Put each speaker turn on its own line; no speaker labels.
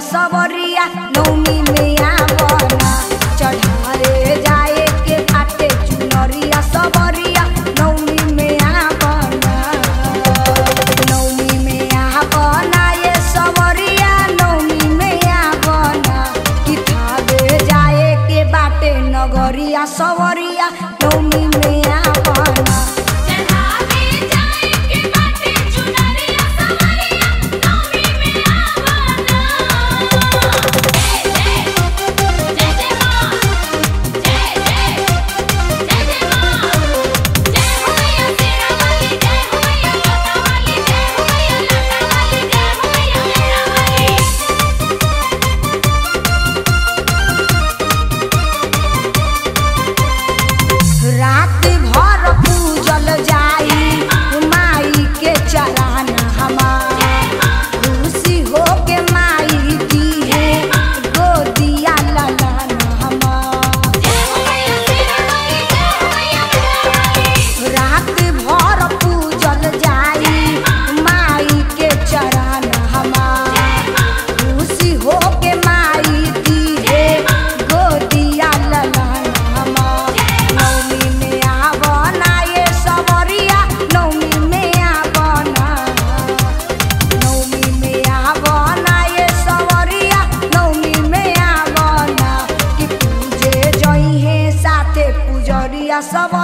सबरिया सबरिया नौमी में आवना चढ़ारे जाए के चुनरिया, सबरिया नौमी में आवना नौमी में ये सबरिया नौमी
मैया
आवना किताबे जाए के बाटे नगरिया, सबरिया नौमी essa.